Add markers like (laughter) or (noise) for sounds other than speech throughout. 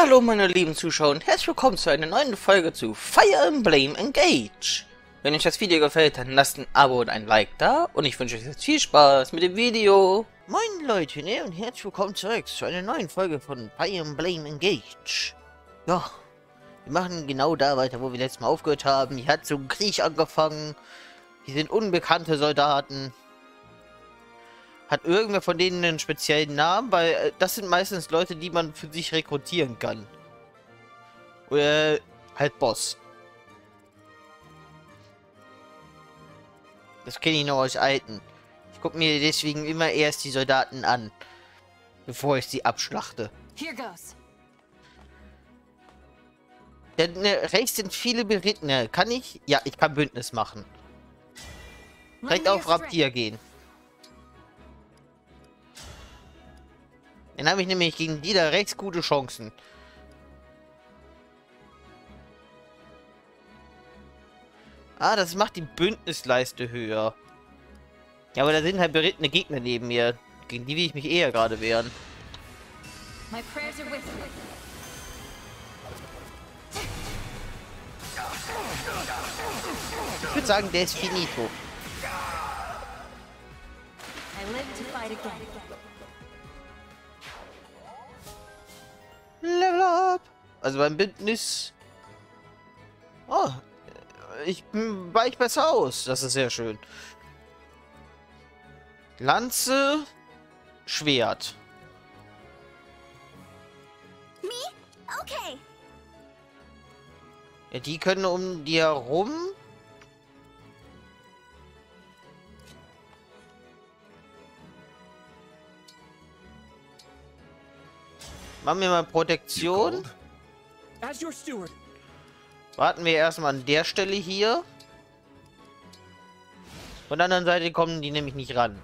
Hallo meine lieben Zuschauer und herzlich willkommen zu einer neuen Folge zu Fire Emblem Engage. Wenn euch das Video gefällt, dann lasst ein Abo und ein Like da und ich wünsche euch jetzt viel Spaß mit dem Video. Moin Leute, ne, und herzlich willkommen zurück zu einer neuen Folge von Fire Emblem Engage. Ja, wir machen genau da weiter, wo wir letztes Mal aufgehört haben. Hier hat so ein Krieg angefangen. Hier sind unbekannte Soldaten. Hat irgendwer von denen einen speziellen Namen? Weil äh, das sind meistens Leute, die man für sich rekrutieren kann. Oder halt Boss. Das kenne ich noch aus Alten. Ich gucke mir deswegen immer erst die Soldaten an, bevor ich sie abschlachte. Here goes. Denn äh, rechts sind viele Berittene. Kann ich? Ja, ich kann Bündnis machen. Direkt auf Rapier gehen. Dann habe ich nämlich gegen die da rechts gute Chancen. Ah, das macht die Bündnisleiste höher. Ja, aber da sind halt berittene Gegner neben mir. Gegen die will ich mich eher gerade wehren. My prayers are with you. Ich würde sagen, der ist finito. I live to fight again. Level up! Also beim Bündnis... Oh, ich weich besser aus. Das ist sehr schön. Lanze, Schwert. Okay. Ja, die können um die herum... Machen wir mal Protektion. As your steward, Warten wir erstmal an der Stelle hier. Von der anderen Seite kommen die nämlich nicht ran.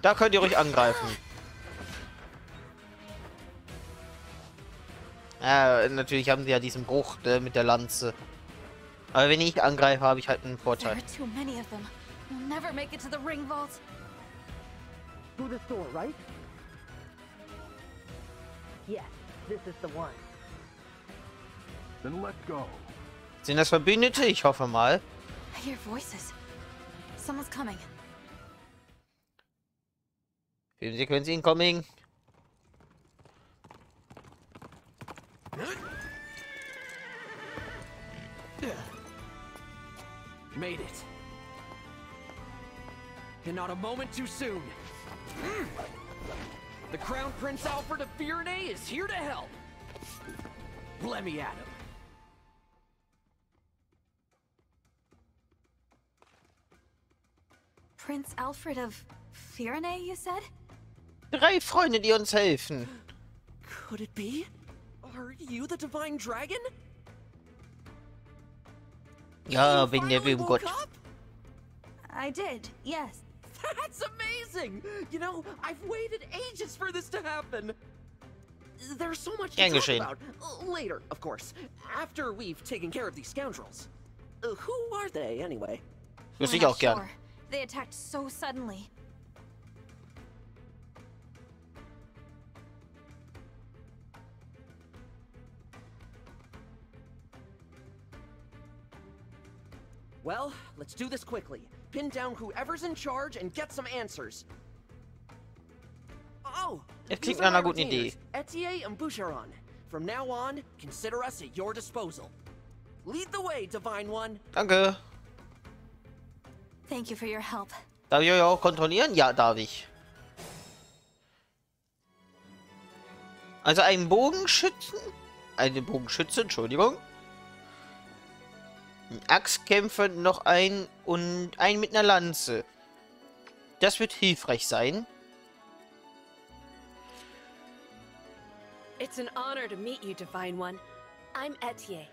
Da könnt ihr ruhig angreifen. Ja, natürlich haben sie ja diesen Bruch äh, mit der Lanze. Aber wenn ich angreife, habe ich halt einen Vorteil. never make it to the ring vault. Through this door, right? Yes, this is the one. then let go. Sind das Verbündete? Ich hoffe mal. I hear voices. Someone's coming. Filmsequenz incoming. Made it. And not a moment too soon. The Crown Prince Alfred of Firene is here to help. Let me at him. Prince Alfred of Firene, you said? Drei Freunde, die uns helfen. Could it be? Are you the Divine Dragon? Ja, You wegen der finally Willen woke Gott. up? I did, yes. That's amazing! You know, I've waited ages for this to happen. There's so much to Gern talk about. Uh, Later, of course. After we've taken care of these scoundrels. Uh, who are they, anyway? Wüsste We're not auch gern. sure. They attacked so suddenly. Well, let's do this quickly. Pin down whoever's in charge and get some answers. Oh! Das these klingt are nach einer guten Idee. retainers, Etie and Boucheron. From now on, consider us at your disposal. Lead the way, Divine One. Danke. Thank you for your help. Darf ich euch auch kontrollieren? Ja, darf ich. Also einen Bogenschützen. Eine Bogenschütze, Entschuldigung. Axtkämpfer, noch ein und ein mit einer Lanze. Das wird hilfreich sein. It's an honor to meet you, Divine One. I'm Etier.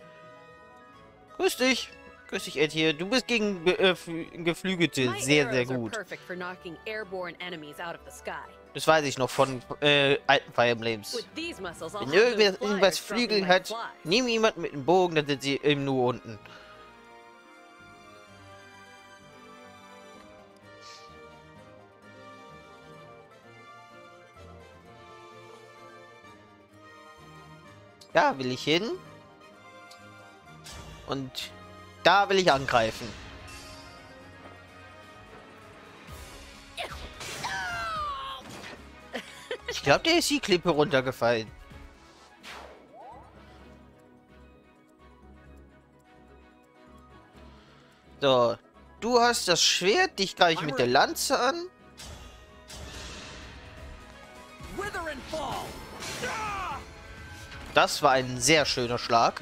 Grüß dich. Grüß dich, Ed Du bist gegen äh, Fl- Geflügelte sehr, sehr gut. Das weiß ich noch von äh, alten Fire Emblems. Wenn irgendwas dropping Flügel hat, nimm jemand mit einem Bogen, dann sind sie eben nur unten. Da will ich hin. Und da will ich angreifen. Ich glaube, der ist die Klippe runtergefallen. So. Du hast das Schwert, dich greife ich mit der Lanze an. Das war ein sehr schöner Schlag.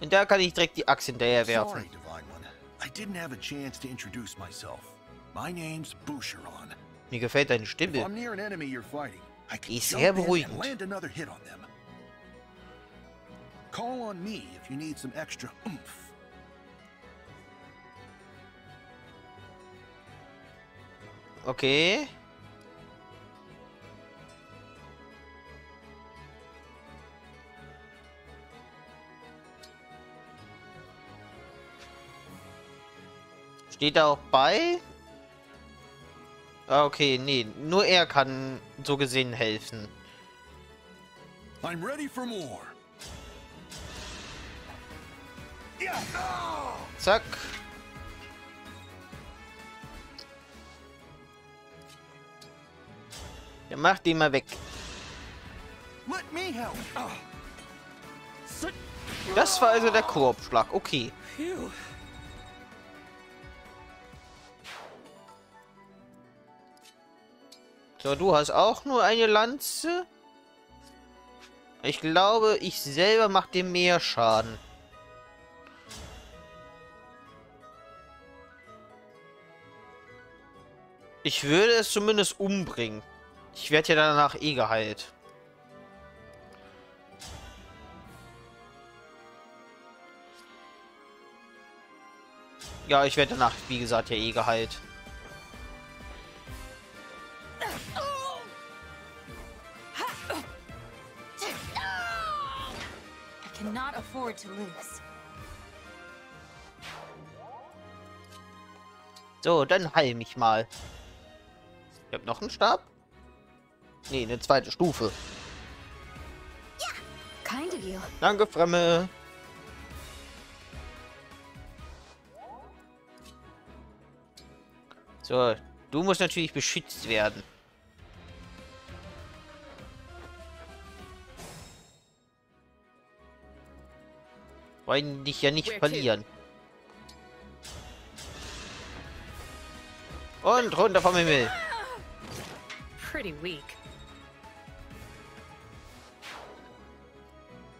Und da kann ich direkt die Axt hinterher werfen. Sorry, Mir gefällt deine Stimme. Die ist sehr beruhigend. Call on me if you need some extra oomph. Okay. Steht da auch bei? Ah, okay, nee. Nur er kann so gesehen helfen. I'm ready for more. Zack. Ja, mach die mal weg. Das war also der Koop-Schlag. Okay. So, du hast auch nur eine Lanze. Ich glaube, ich selber mache dem mehr Schaden. Ich würde es zumindest umbringen. Ich werde ja danach eh geheilt. Ja, ich werde danach, wie gesagt, ja eh geheilt. Cannot afford to lose. So, dann heil mich mal. Ich hab noch einen Stab? Nee, eine zweite Stufe. Kind of you. Danke, Fremme. So, du musst natürlich beschützt werden. Wollen dich ja nicht verlieren. Und runter vom Himmel. Pretty weak.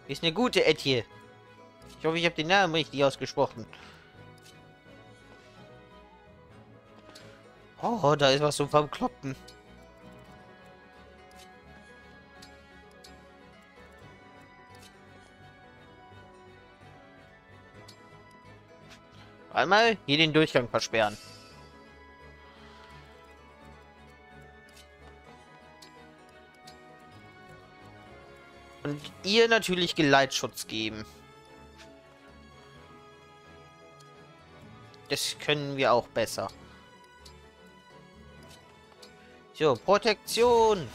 Ist eine gute Etje. Ich hoffe, ich habe den Namen richtig ausgesprochen. Oh, da ist was so vom Einmal hier den Durchgang versperren. Und ihr natürlich Geleitschutz geben. Das können wir auch besser. So, Protektion.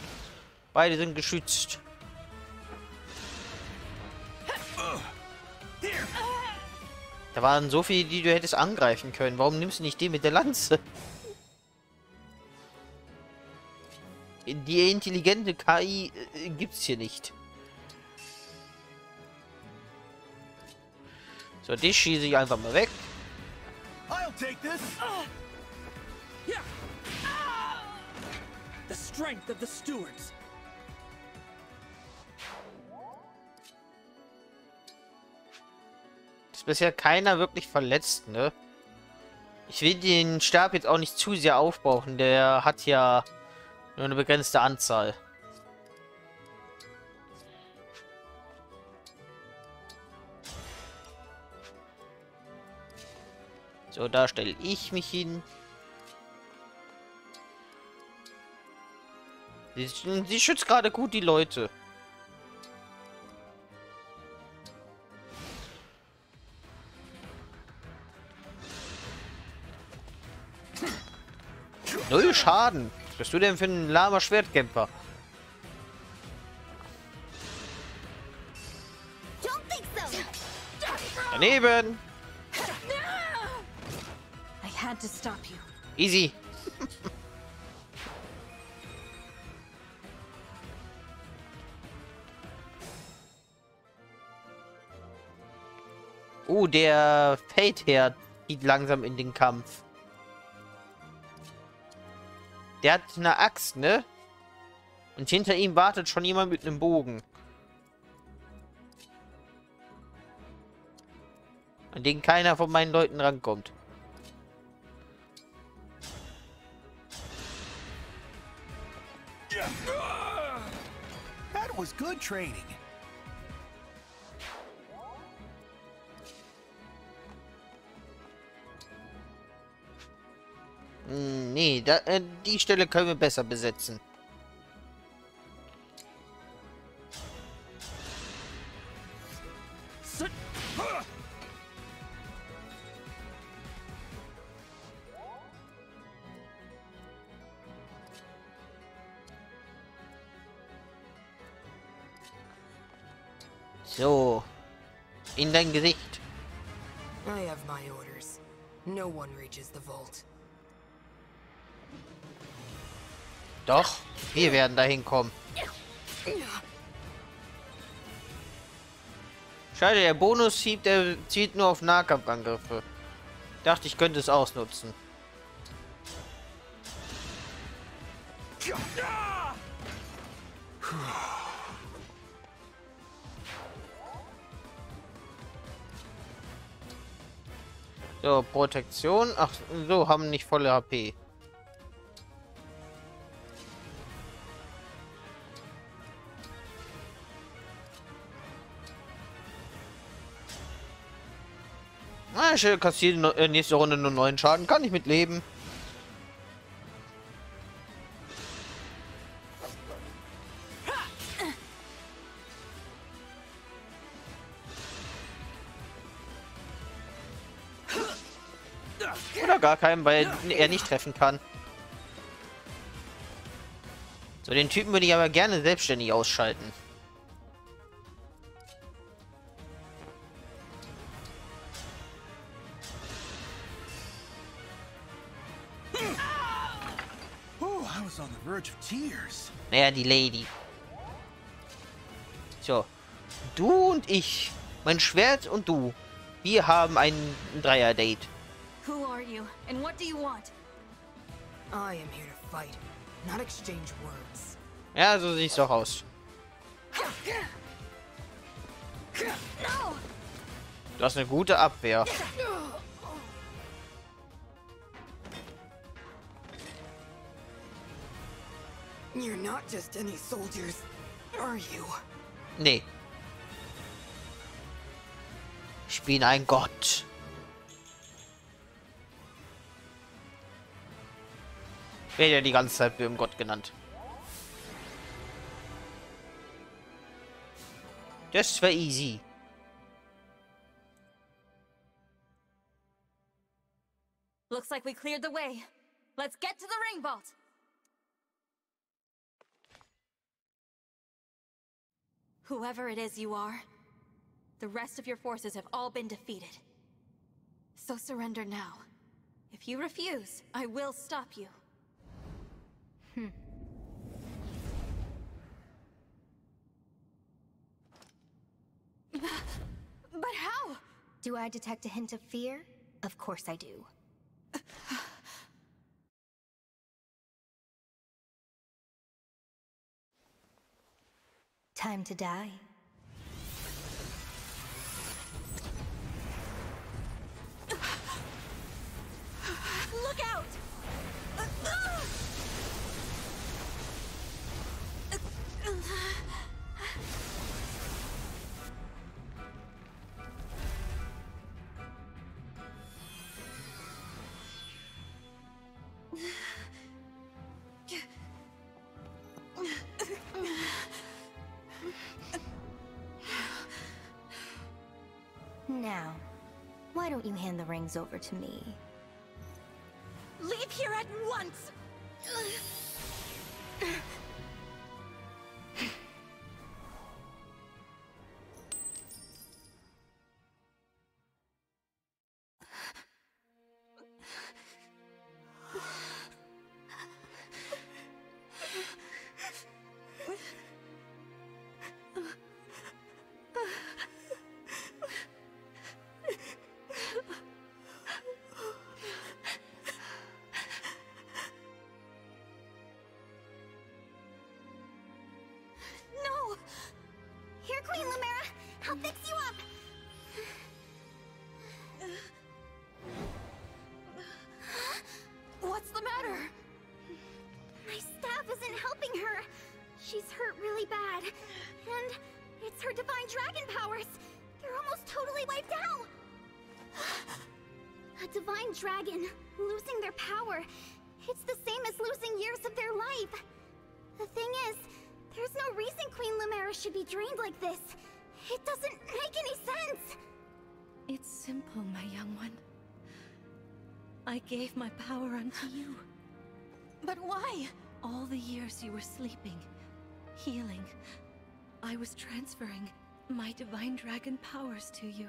Beide sind geschützt. Da waren so viele, die du hättest angreifen können. Warum nimmst du nicht den mit der Lanze? Die intelligente KI äh, gibt's hier nicht. So, die schieße ich einfach mal weg. I'll take this. Yeah. The strength of the stewards. Bisher keiner wirklich verletzt, ne? Ich will den Stab jetzt auch nicht zu sehr aufbrauchen. Der hat ja nur eine begrenzte Anzahl. So, da stelle ich mich hin. Sie, sie schützt gerade gut die Leute. Schaden. Was bist du denn für ein lahmer Schwertkämpfer? Daneben! Easy. oh, (laughs) der Feldherr zieht langsam in den Kampf. Der hat eine Axt, ne? Und hinter ihm wartet schon jemand mit einem Bogen. An den keiner von meinen Leuten rankommt. That was good training. Nee, da, äh, die Stelle können wir besser besetzen. Doch, wir werden dahin kommen. Schade, der Bonus-Hieb, der zielt nur auf Nahkampfangriffe. Dachte, ich könnte es ausnutzen. So, Protektion. Ach, so, haben nicht volle HP. Ich kassiere äh, nächste Runde nur neuen Schaden. Kann ich mit leben. Oder gar keinen, weil er nicht treffen kann. So, den Typen würde ich aber gerne selbstständig ausschalten. Die Lady. So. Du und ich. Mein Schwert und du. Wir haben ein Dreier-Date. Who are you, and what do you want? I am here to fight, not exchange words. Ja, so sieht's doch aus. Du hast eine gute Abwehr. You're not just any soldiers, are you? Nee. Ich bin ein Gott. Werde ja die ganze Zeit für Gott genannt. Das war easy. Looks like we cleared the way. Let's get to the ring vault. Whoever it is you are, the rest of your forces have all been defeated. So surrender now. If you refuse, I will stop you. Hmm. But how? Do I detect a hint of fear? Of course I do. Time to die. Don't you hand the rings over to me? Leave here at once! I'll fix you up! What's the matter? My staff isn't helping her. She's hurt really bad. And it's her divine dragon powers. They're almost totally wiped out. A divine dragon, losing their power. It's the same as losing years of their life. The thing is, there's no reason Queen Lumera should be drained like this. It doesn't make any sense. It's simple, my young one. I gave my power unto you. But why? All the years you were sleeping, healing, I was transferring my divine dragon powers to you.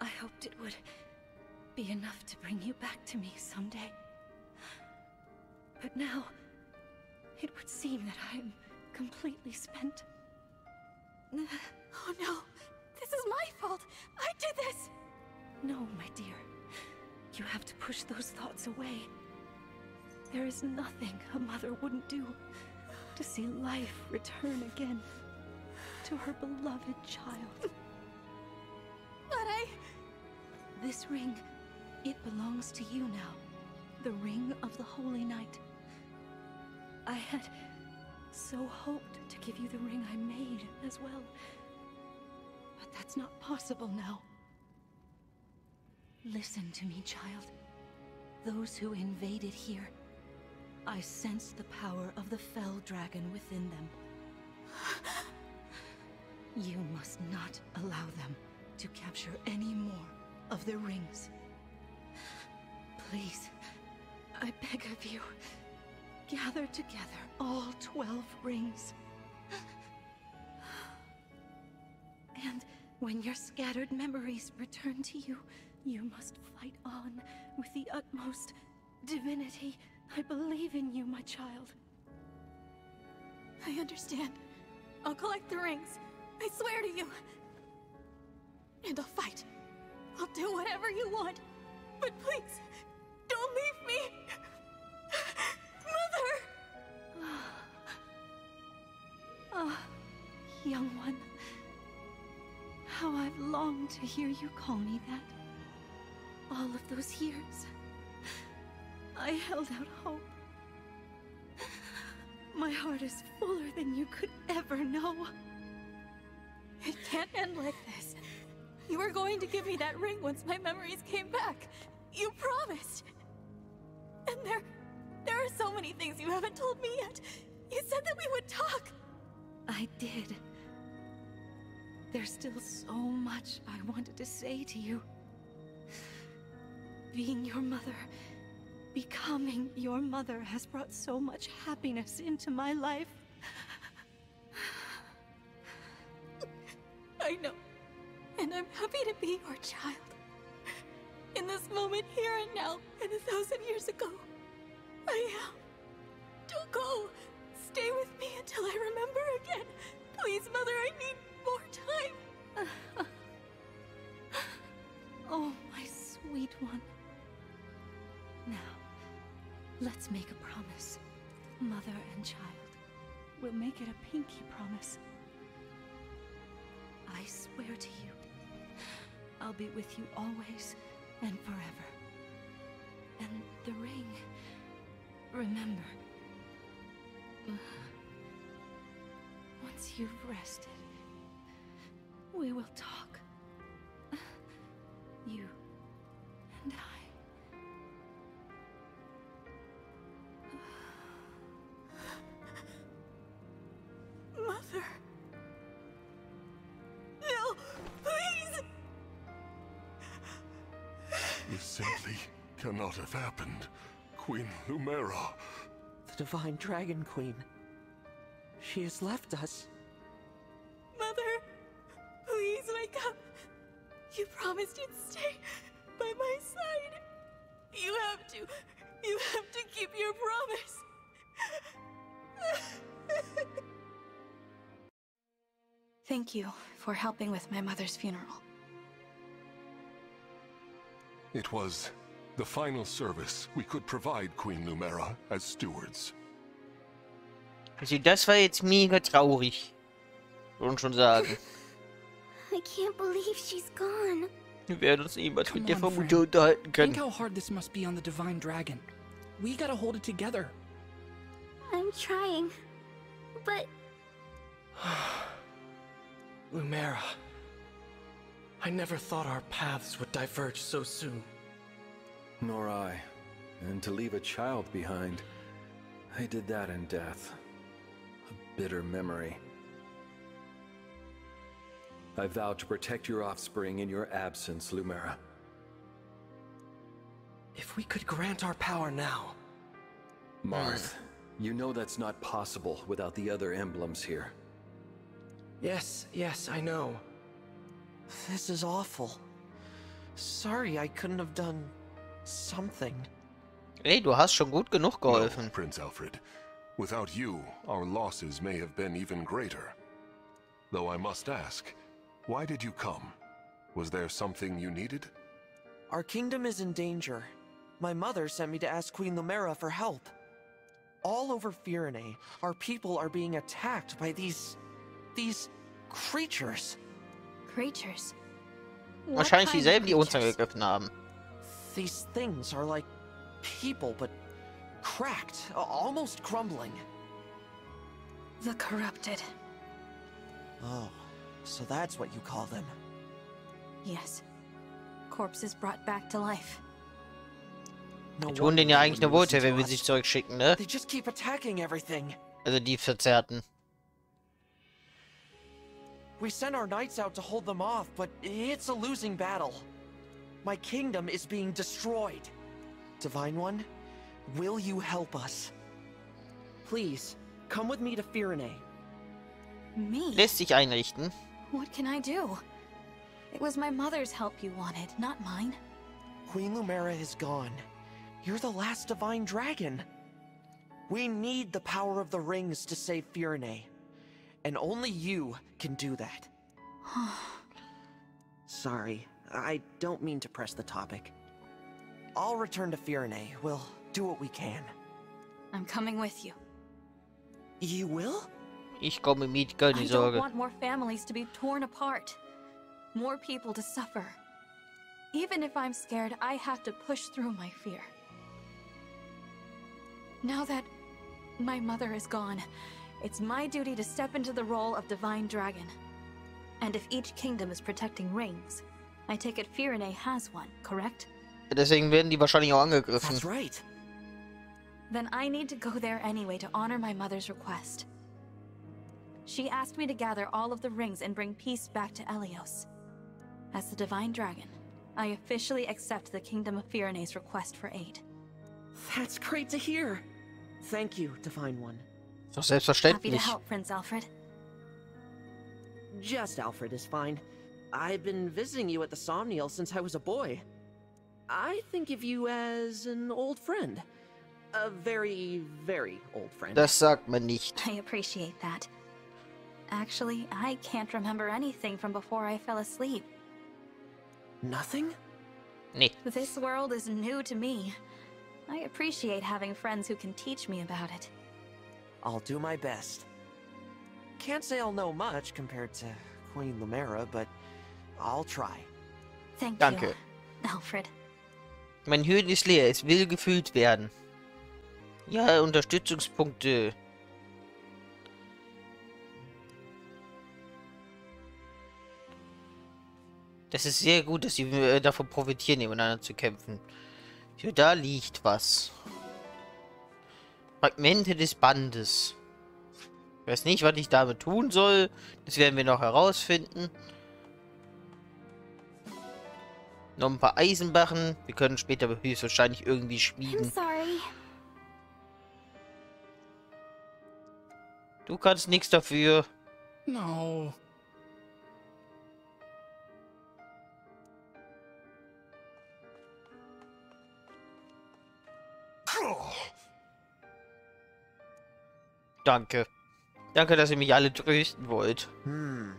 I hoped it would be enough to bring you back to me someday. But now, it would seem that I am completely spent. Oh no, this is my fault. I did this. No, my dear. You have to push those thoughts away. There is nothing a mother wouldn't do to see life return again to her beloved child. But I. This ring, it belongs to you now. The ring of the Holy Knight. I had so hoped to give you the ring I made as well. But that's not possible now. Listen to me, child. Those who invaded here, I sense the power of the fell dragon within them. (gasps) You must not allow them to capture any more of the rings. Please, I beg of you, gather together all twelve rings. And when your scattered memories return to you, you must fight on with the utmost divinity. I believe in you, my child. I understand. I'll collect the rings. I swear to you. And I'll fight. I'll do whatever you want. But please, young one. How I've longed to hear you call me that. All of those years, I held out hope. My heart is fuller than you could ever know. It can't end like this. You were going to give me that ring once my memories came back. You promised. And there... there are so many things you haven't told me yet. You said that we would talk. I did. There's still so much I wanted to say to you. Being your mother, becoming your mother has brought so much happiness into my life. I know. And I'm happy to be your child. In this moment, here and now, and a thousand years ago. I am. Don't go. Stay with me until I remember again. Please, Mother, I need more time. oh, my sweet one. Now, let's make a promise. Mother and child. We'll make it a pinky promise. I swear to you, I'll be with you always and forever. And the ring, remember, once you've rested, we will talk. (sighs) You and I. (sighs) Mother. No, please! This simply cannot have happened. Queen Lumera. The Divine Dragon Queen. She has left us. You promised you'd stay by my side. You have to. You have to keep your promise. Thank you for helping with my mother's funeral. It was the final service we could provide Queen Lumera as stewards. Also das war jetzt mega traurig. Wollen schon sagen. I can't believe she's gone. Wir werden uns niemals Come mit der on, Vermutung friend. unterhalten Think how hard this must be on the Divine Dragon. We gotta hold it together. I'm trying. But (sighs) Lumera. I never thought our paths would diverge so soon. Nor I. And to leave a child behind, I did that in death. A bitter memory. I vowed to protect your offspring in your absence, Lumera. If we could grant our power now. Marth, you know that's not possible without the other emblems here. Yes, yes, I know. This is awful. Sorry I couldn't have done something. Ey, du hast schon gut genug No, geholfen. Prince Alfred. Without you, our losses may have been even greater. Though I must ask, why did you come? Was there something you needed? Our kingdom is in danger. My mother sent me to ask Queen Lumera for help. All over Firene, our people are being attacked by these... these... creatures. Creatures. What Wahrscheinlich kind of dieselben, die uns creatures? angegriffen haben. These things are like people, but cracked, almost crumbling. The corrupted. Oh, so that's what you call them. Yes. Corpses brought back to life. Wir tun denen ja eigentlich eine Wohltat, wenn wir sie zurückschicken, ne? They just keep attacking everything. Also die Verzerrten. We sent our knights out to hold them off, but it's a losing battle. My kingdom is being destroyed. Divine One, will you help us? Please, come with me to Firene. Me? Lässt sich einrichten. What can I do? It was my mother's help you wanted, not mine. Queen Lumera is gone. You're the last divine dragon. We need the power of the rings to save Firene. And only you can do that. (sighs) Sorry, I don't mean to press the topic. I'll return to Firene. We'll do what we can. I'm coming with you. You will? Ich komme mit, keine I don't want more families to be torn apart. More people to suffer. Even if I'm scared, I have to push through my fear. Now that my mother is gone, it's my duty to step into the role of Divine Dragon. And if each kingdom is protecting rings, I take it Firene has one, correct? Deswegen werden die wahrscheinlich auch angegriffen. That's right. Then I need to go there anyway to honor my mother's request. She asked me to gather all of the rings and bring peace back to Elyos. As the Divine Dragon, I officially accept the Kingdom of Firene's request for aid. That's great to hear. Thank you, Divine One. Ist doch Happy to help, Prince Alfred. Just Alfred is fine. I've been visiting you at the Somniel since I was a boy. I think of you as an old friend. A very, very old friend. Das sagt man nicht. I appreciate that. Actually, I can't remember anything from before I fell asleep. Nothing? Nee. This world is new to me. I appreciate having friends who can teach me about it. I'll do my best. Can't say I'll know much compared to Queen Lumera, but I'll try. Thank Danke. you, Alfred. Mein Hirn ist leer, es will gefüllt werden. Ja, Unterstützungspunkte. Das ist sehr gut, dass sie äh, davon profitieren, nebeneinander zu kämpfen. Ja, da liegt was. Fragmente des Bandes. Ich weiß nicht, was ich damit tun soll. Das werden wir noch herausfinden. Noch ein paar Eisenbarren. Wir können später höchstwahrscheinlich irgendwie schmieden. sorry. Du kannst nichts dafür. No. Danke. Danke, dass ihr mich alle trösten wollt. Hmm.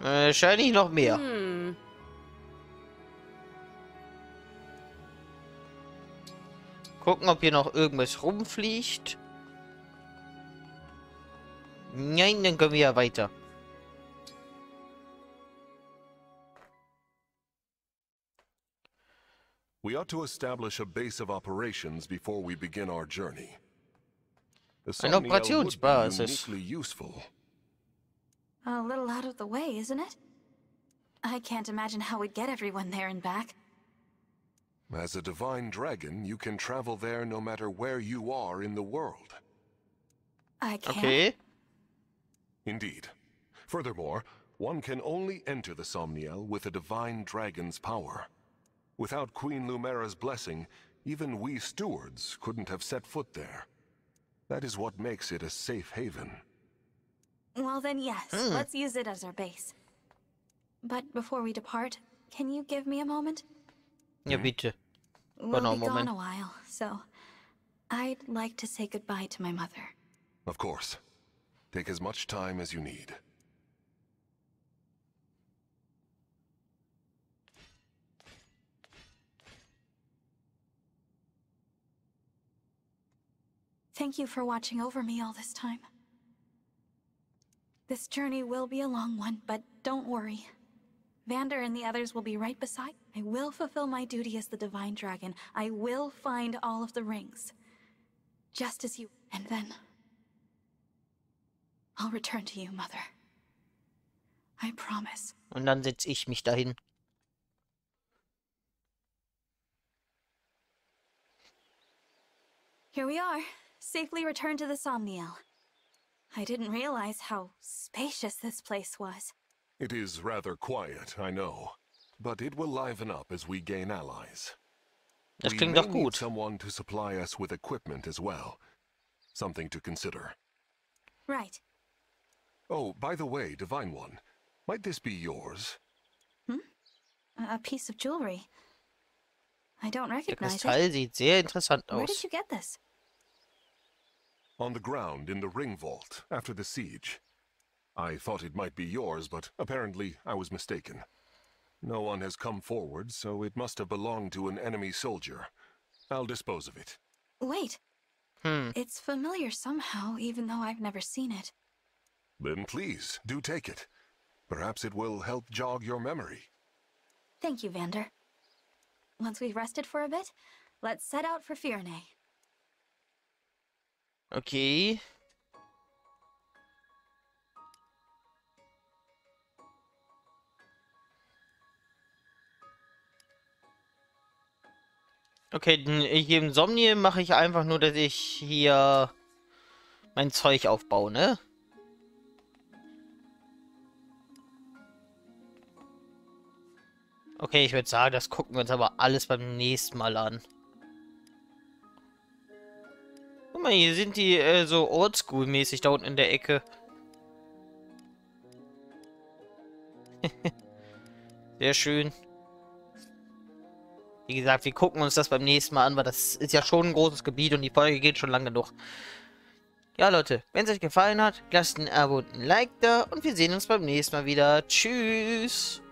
Äh, Wahrscheinlich noch mehr. Hmm. Gucken, ob hier noch irgendwas rumfliegt. Nein, dann können wir. We ought to establish a base of operations before we begin our journey. The Ein Somniel would be Operationsbasis. uniquely useful. A little out of the way, isn't it? I can't imagine how we'd get everyone there and back. As a divine dragon, you can travel there no matter where you are in the world. I can't. Okay. Indeed. Furthermore, one can only enter the Somniel with a divine dragon's power. Without Queen Lumera's blessing, even we stewards couldn't have set foot there. That is what makes it a safe haven. Well then, yes. Hmm. Let's use it as our base. But before we depart, can you give me a moment? Ja, bitte. We'll Warte be einen gone Moment. a while, so I'd like to say goodbye to my mother. Of course. Take as much time as you need. Thank you for watching over me all this time. This journey will be a long one, but don't worry. Vander and the others will be right beside. I will fulfill my duty as the Divine Dragon. I will find all of the rings. Just as you. And then. I'll return to you, Mother. I promise. Und dann setze ich mich dahin. Here we are, safely returned to the Somniel. I didn't realize how spacious this place was. It is rather quiet, I know. But it will liven up as we gain allies. Das we klingt may doch need gut. someone to supply us with equipment as well. Something to consider. Right. Oh, by the way, Divine One, might this be yours? A a piece of jewelry. I don't recognize it. Kristall sieht sehr interessant Where did you get this? On the ground in the ring vault after the siege. I thought it might be yours, but apparently I was mistaken. No one has come forward, so it must have belonged to an enemy soldier. I'll dispose of it. Wait, Hmm. it's familiar somehow, even though I've never seen it. Then please, do take it. Perhaps it will help jog your memory. Thank you, Vander. Once we've rested for a bit, let's set out for Firene. Okay. Okay, dann hier im Somni mache ich einfach nur, dass ich hier mein Zeug aufbaue, ne? Okay, ich würde sagen, das gucken wir uns aber alles beim nächsten Mal an. Guck mal, hier sind die äh, so oldschool-mäßig da unten in der Ecke. (laughs) Sehr schön. Wie gesagt, wir gucken uns das beim nächsten Mal an, weil das ist ja schon ein großes Gebiet und die Folge geht schon lange genug. Ja, Leute, wenn es euch gefallen hat, lasst ein Abo und ein Like da und wir sehen uns beim nächsten Mal wieder. Tschüss!